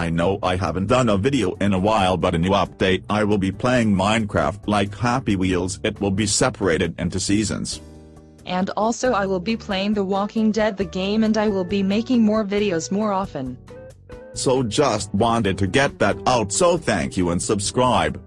I know I haven't done a video in a while but a new update I will be playing Minecraft like Happy Wheels it will be separated into seasons. And also I will be playing The Walking Dead the game and I will be making more videos more often. So just wanted to get that out so thank you and subscribe.